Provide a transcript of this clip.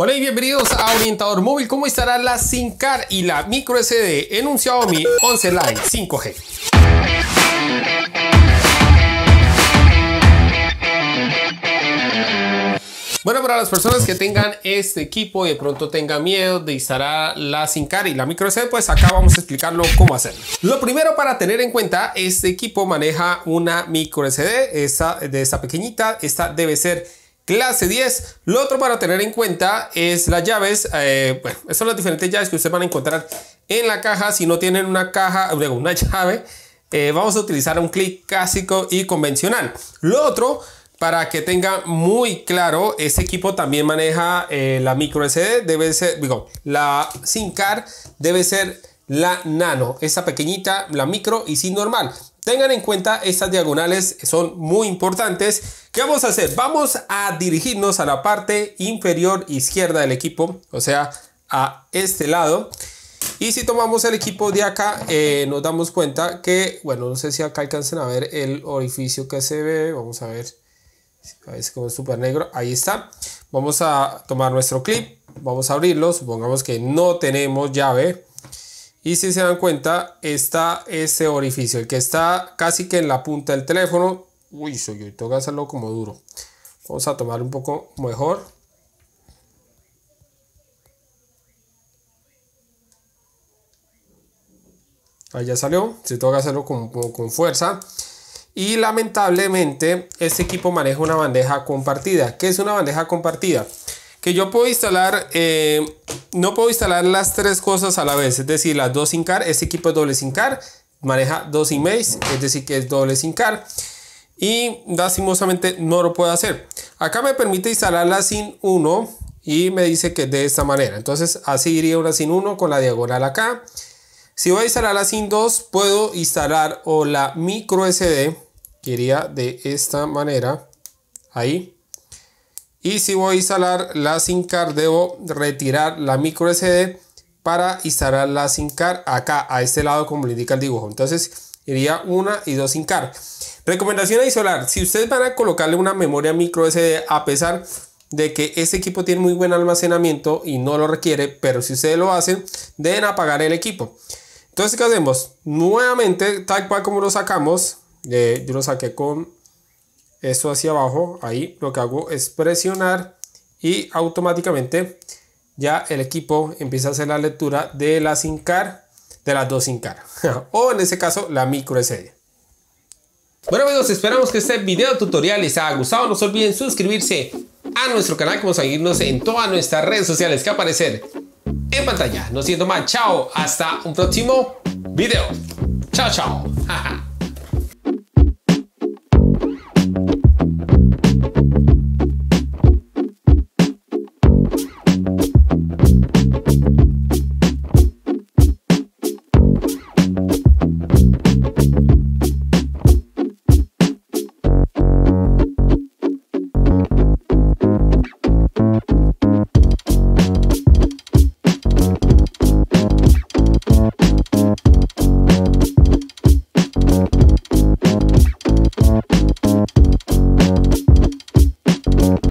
Hola y bienvenidos a Orientador Móvil. ¿Cómo estará la SIM card y la micro SD en un Xiaomi 11 Lite 5G? Bueno, para las personas que tengan este equipo y de pronto tengan miedo de instalar la SIM card y la micro SD, pues acá vamos a explicarlo cómo hacerlo. Lo primero para tener en cuenta, este equipo maneja una micro SD, esta, de esta pequeñita, esta debe ser clase 10. Lo otro para tener en cuenta es las llaves. Eh, bueno, estas son las diferentes llaves que ustedes van a encontrar en la caja. Si no tienen una caja, una llave, eh, vamos a utilizar un clic clásico y convencional. Lo otro, para que tenga muy claro, este equipo también maneja eh, la micro SD. Debe ser, digo, la SIM card debe ser la nano, esa pequeñita, la micro y sin normal. Tengan en cuenta estas diagonales son muy importantes. ¿Qué vamos a hacer? Vamos a dirigirnos a la parte inferior izquierda del equipo, o sea, a este lado. Y si tomamos el equipo de acá, eh, nos damos cuenta que, bueno, no sé si acá alcancen a ver el orificio que se ve. Vamos a ver. A ver como es súper negro. Ahí está. Vamos a tomar nuestro clip. Vamos a abrirlo. Supongamos que no tenemos llave. Y si se dan cuenta, está ese orificio, el que está casi que en la punta del teléfono. Uy, soy yo, tengo que hacerlo como duro. Vamos a tomar un poco mejor. Ahí ya salió, si tengo que hacerlo con, con fuerza. Y lamentablemente este equipo maneja una bandeja compartida. ¿Qué es una bandeja compartida? Que yo puedo instalar eh, no puedo instalar las tres cosas a la vez, es decir, las dos SIM card. Este equipo es doble SIM card, maneja dos emails, es decir, que es doble SIM card. Y lastimosamente no lo puedo hacer. Acá me permite instalar la SIM 1 y me dice que de esta manera. Entonces así iría una SIM 1 con la diagonal acá. Si voy a instalar la SIM 2, puedo instalar o la micro SD, que iría de esta manera, ahí. Y si voy a instalar la SIM card, debo retirar la micro SD para instalar la SIM card acá, a este lado, como le indica el dibujo. Entonces, iría una y dos SIM card. Recomendación adicional, si ustedes van a colocarle una memoria micro SD, a pesar de que este equipo tiene muy buen almacenamiento y no lo requiere, pero si ustedes lo hacen, deben apagar el equipo. Entonces, ¿qué hacemos? Nuevamente, tal cual como lo sacamos, eh, yo lo saqué con esto hacia abajo, ahí lo que hago es presionar y automáticamente ya el equipo empieza a hacer la lectura de la SIM card, de las dos SIM card, o en este caso la micro SD. Bueno amigos, esperamos que este video tutorial les haya gustado. No se olviden suscribirse a nuestro canal, como seguirnos en todas nuestras redes sociales que aparecen en pantalla. No siendo más, chao, hasta un próximo video. Chao, chao.